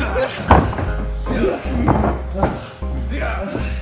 呀呀呀呀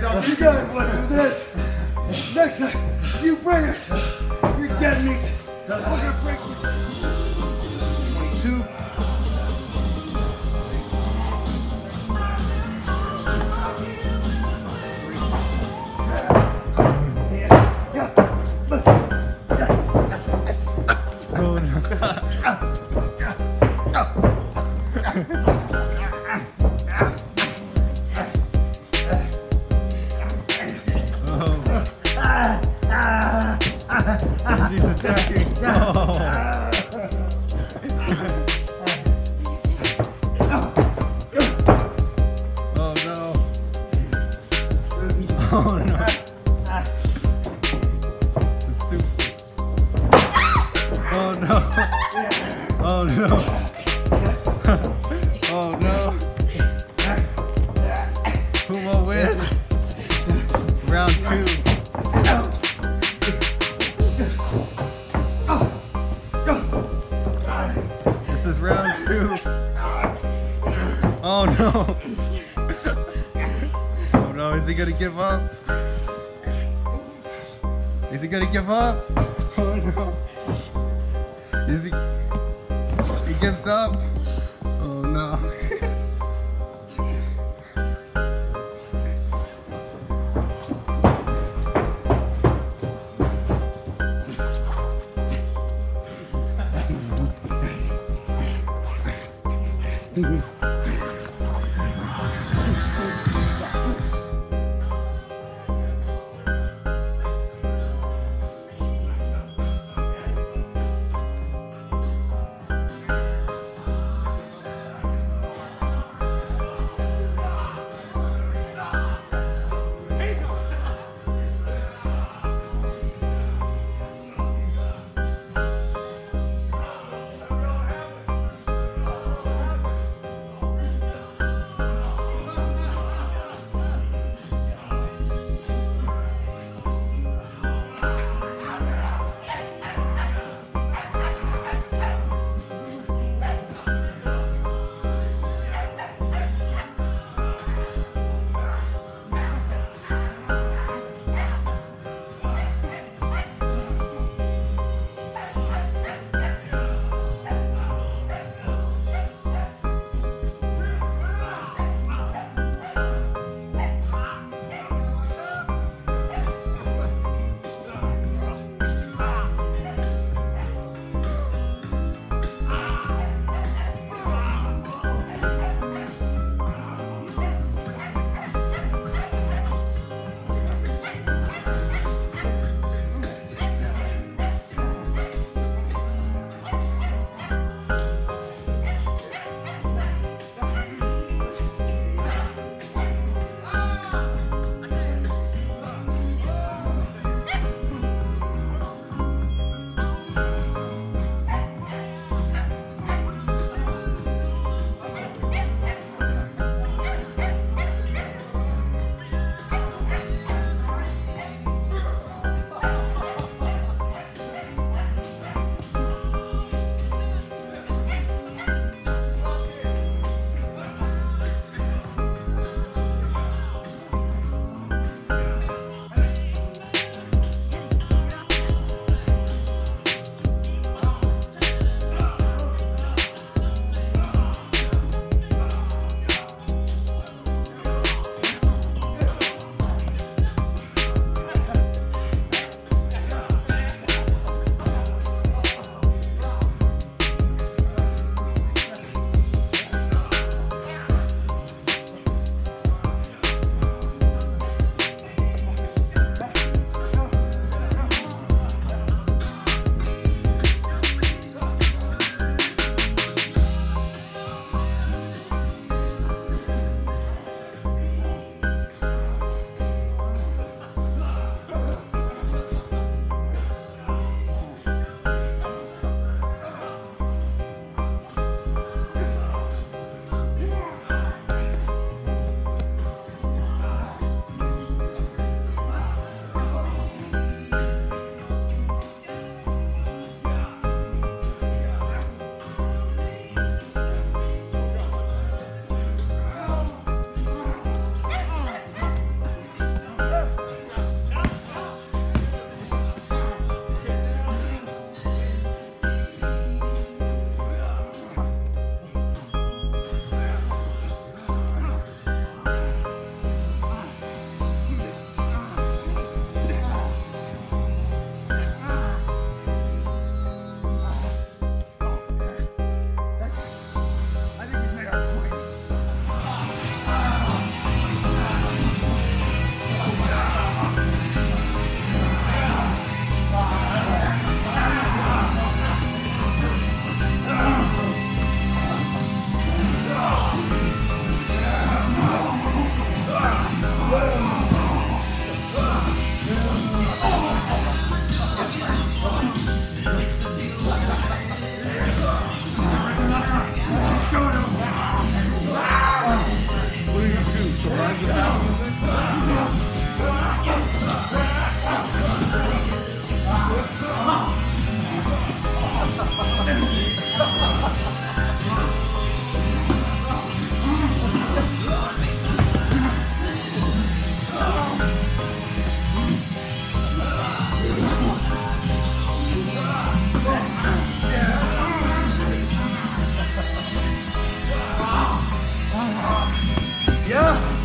dog. you guys what's with this. Next time, you bring us your dead meat. We're gonna break you. Attacking. Oh. Oh no. Oh no. The soup. Oh no. Oh no. Oh no. Who will win? Round two. Two. Oh no. Oh no, is he gonna give up? Is he gonna give up? Oh no. Is he? He gives up? Oh no.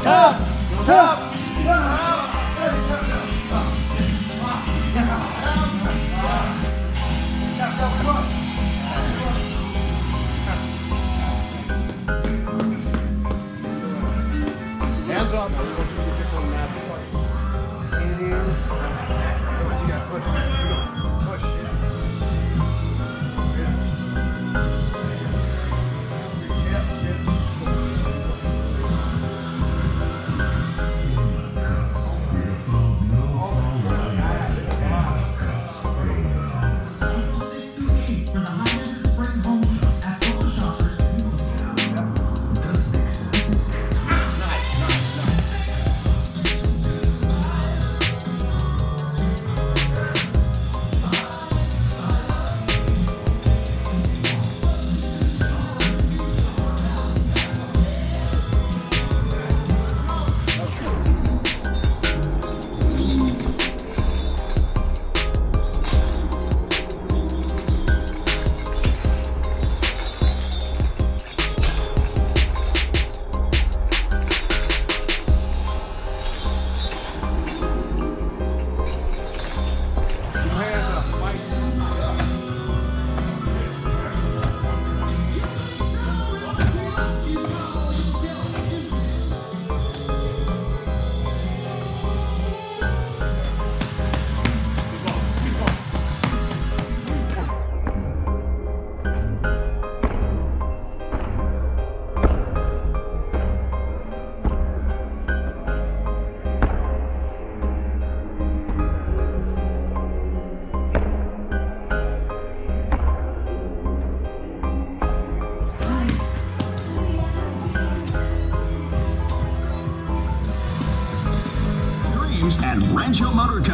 十九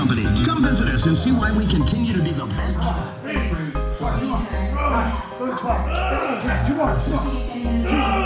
Company. Come visit us and see why we continue to be the best. Two more. Go to 12. Two more. Two more.